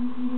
Mm-hmm.